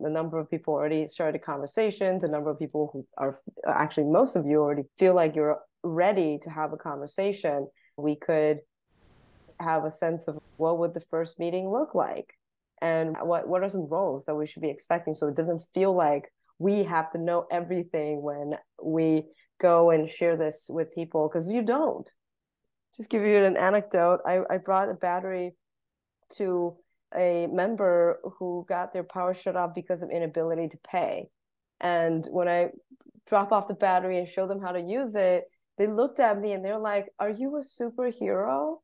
the number of people already started conversations, the number of people who are actually most of you already feel like you're ready to have a conversation, we could have a sense of what would the first meeting look like? And what what are some roles that we should be expecting? So it doesn't feel like we have to know everything when we go and share this with people because you don't. Just give you an anecdote. I, I brought a battery to a member who got their power shut off because of inability to pay and when i drop off the battery and show them how to use it they looked at me and they're like are you a superhero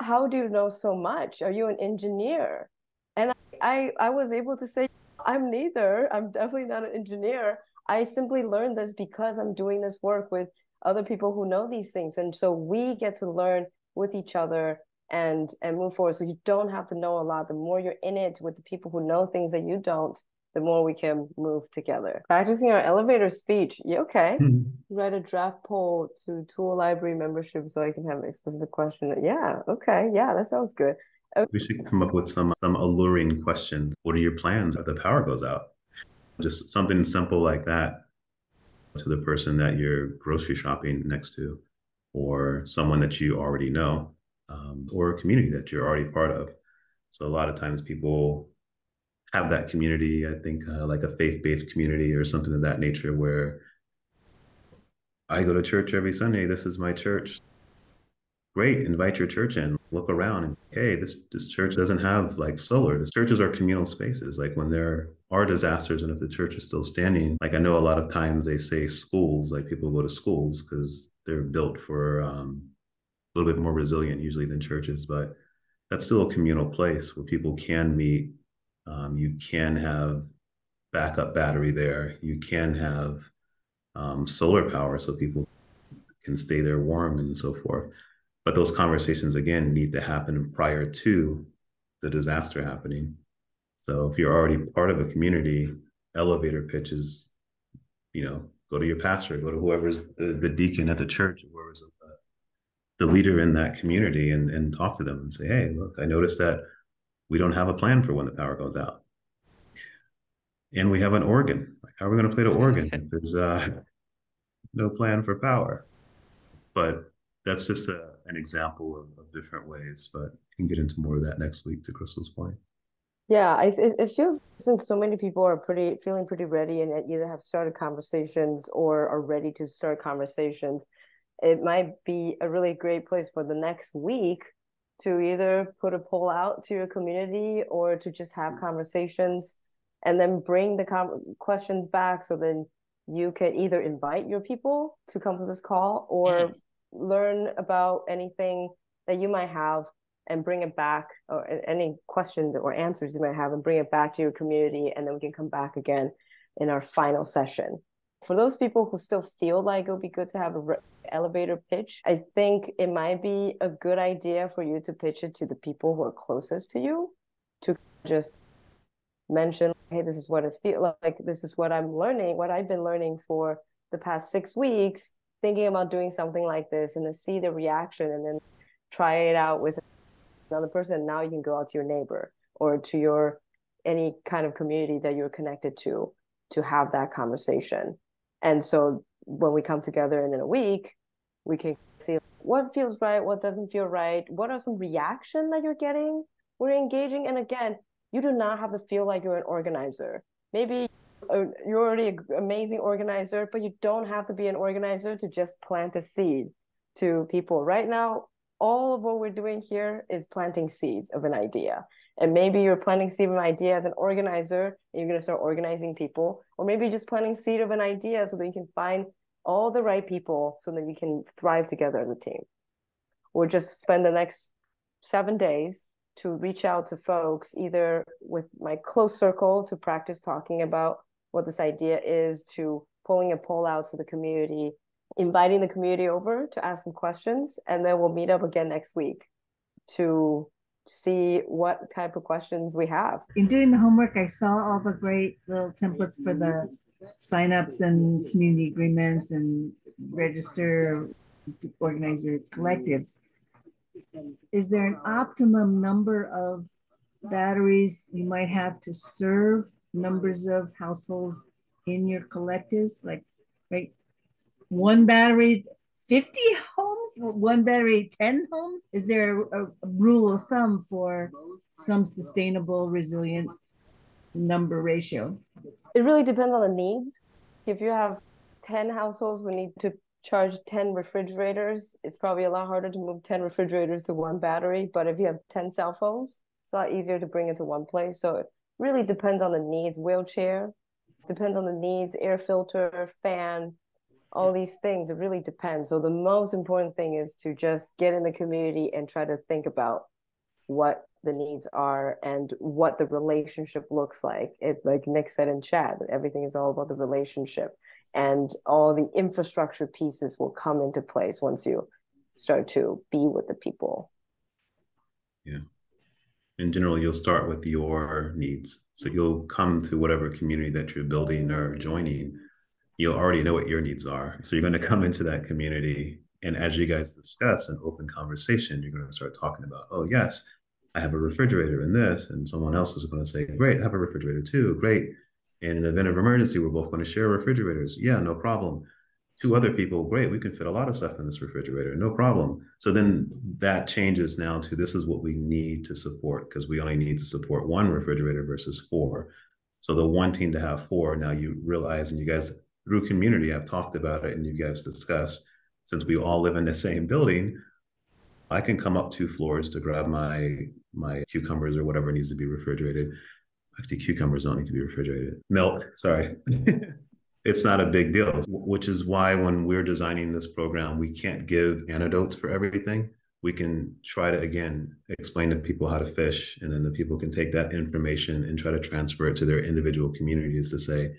how do you know so much? Are you an engineer? And I, I, I was able to say, I'm neither. I'm definitely not an engineer. I simply learned this because I'm doing this work with other people who know these things. And so we get to learn with each other and and move forward. So you don't have to know a lot. The more you're in it with the people who know things that you don't, the more we can move together. Practicing our elevator speech. Yeah, okay. Mm-hmm. Write a draft poll to tool library membership so I can have a specific question. Yeah, okay. Yeah, that sounds good. We should come up with some some alluring questions. What are your plans if the power goes out? Just something simple like that to the person that you're grocery shopping next to, or someone that you already know, um, or a community that you're already part of. So a lot of times people have that community. I think uh, like a faith based community or something of that nature where I go to church every Sunday. This is my church. Great, invite your church in. Look around and hey, this this church doesn't have like solar. Churches are communal spaces. Like when there are disasters and if the church is still standing, like I know a lot of times they say schools, like people go to schools because they're built for um, little bit more resilient usually than churches, but that's still a communal place where people can meet um, you can have backup battery there. You can have um, solar power so people can stay there warm and so forth. But those conversations, again, need to happen prior to the disaster happening. So if you're already part of a community, elevator pitches, you know, go to your pastor, go to whoever's the, the deacon at the church, whoever's the, the leader in that community and, and talk to them and say, hey, look, I noticed that we don't have a plan for when the power goes out. And we have an organ. Like, how are we going to play the organ? There's uh, no plan for power. But that's just a, an example of, of, different ways. But we can get into more of that next week to Crystal's point. Yeah, I, it, it feels since so many people are pretty feeling pretty ready and either have started conversations or are ready to start conversations, it might be a really great place for the next week to either put a poll out to your community or to just have mm. conversations and then bring the com- questions back so then you can either invite your people to come to this call or mm-hmm. learn about anything that you might have and bring it back or any questions or answers you might have and bring it back to your community and then we can come back again in our final session for those people who still feel like it would be good to have a re- elevator pitch, I think it might be a good idea for you to pitch it to the people who are closest to you to just mention, hey, this is what it feels like. This is what I'm learning, what I've been learning for the past six weeks, thinking about doing something like this and then see the reaction and then try it out with another person. Now you can go out to your neighbor or to your any kind of community that you're connected to to have that conversation. And so when we come together and in a week, we can see what feels right, what doesn't feel right, what are some reaction that you're getting. We're engaging, and again, you do not have to feel like you're an organizer. Maybe you're already an amazing organizer, but you don't have to be an organizer to just plant a seed to people. Right now, all of what we're doing here is planting seeds of an idea. And maybe you're planting seed of an idea as an organizer, and you're going to start organizing people, or maybe you're just planting seed of an idea so that you can find all the right people so that you can thrive together as a team. Or just spend the next seven days to reach out to folks, either with my close circle to practice talking about what this idea is, to pulling a poll out to the community, inviting the community over to ask some questions, and then we'll meet up again next week to see what type of questions we have. In doing the homework, I saw all the great little templates for the signups and community agreements and register organize your collectives. Is there an optimum number of batteries you might have to serve numbers of households in your collectives like right one battery 50 homes? One battery 10 homes? Is there a, a rule of thumb for some sustainable resilient number ratio? It really depends on the needs. If you have 10 households we need to charge 10 refrigerators. It's probably a lot harder to move 10 refrigerators to one battery but if you have 10 cell phones it's a lot easier to bring into one place. So it really depends on the needs. Wheelchair depends on the needs air filter fan all these things it really depends. So the most important thing is to just get in the community and try to think about what the needs are and what the relationship looks like. It like nick said in chat everything is all about the relationship and all the infrastructure pieces will come into place once you start to be with the people. Yeah. In general you'll start with your needs. So you'll come to whatever community that you're building or joining you'll already know what your needs are so you're going to come into that community and as you guys discuss an open conversation you're going to start talking about oh yes i have a refrigerator in this and someone else is going to say great i have a refrigerator too great in an event of emergency, we're both going to share refrigerators. Yeah, no problem. Two other people, great, we can fit a lot of stuff in this refrigerator, no problem. So then that changes now to this is what we need to support because we only need to support one refrigerator versus four. So the wanting to have four, now you realize, and you guys through community I've talked about it and you guys discussed, since we all live in the same building, I can come up two floors to grab my my cucumbers or whatever needs to be refrigerated. Actually, cucumbers don't need to be refrigerated. Milk, sorry. it's not a big deal, which is why when we're designing this program, we can't give antidotes for everything. We can try to, again, explain to people how to fish, and then the people can take that information and try to transfer it to their individual communities to say,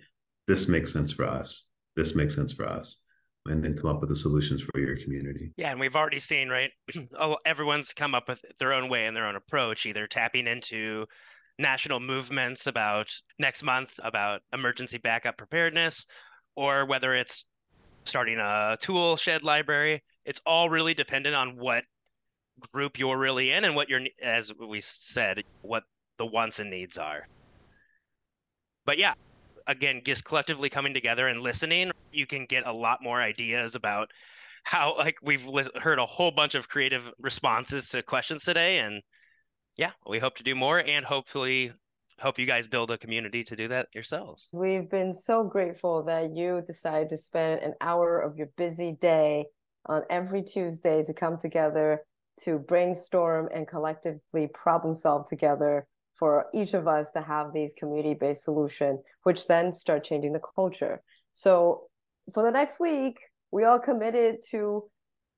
this makes sense for us. This makes sense for us and then come up with the solutions for your community. Yeah, and we've already seen, right? oh, everyone's come up with their own way and their own approach, either tapping into national movements about next month about emergency backup preparedness, or whether it's starting a tool shed library. It's all really dependent on what group you're really in and what you're, as we said, what the wants and needs are. But yeah, again, just collectively coming together and listening, you can get a lot more ideas about how, like, we've heard a whole bunch of creative responses to questions today. And yeah, we hope to do more and hopefully help you guys build a community to do that yourselves. We've been so grateful that you decided to spend an hour of your busy day on every Tuesday to come together to brainstorm and collectively problem solve together for each of us to have these community based solution which then start changing the culture so for the next week we all committed to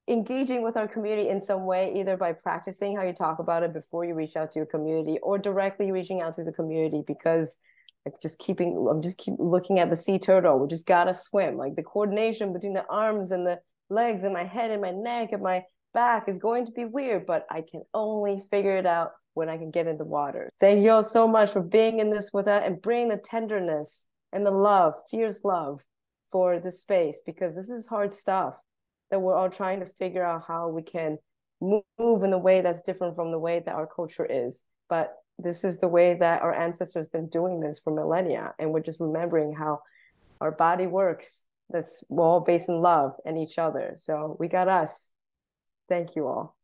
engaging with our community in some way, either by practicing how you talk about it before you reach out to your community or directly reaching out to the community because like just keeping I'm just keep looking at the sea turtle. We just gotta swim. Like the coordination between the arms and the legs and my head and my neck and my back is going to be weird, but I can only figure it out when I can get in the water. Thank you all so much for being in this with us and bringing the tenderness and the love, fierce love for this space because this is hard stuff that we're all trying to figure out how we can move in a way that's different from the way that our culture is. But this is the way that our ancestors been doing this for millennia, and we're just remembering how our body works. That's all based in love and each other. So we got us. Thank you all.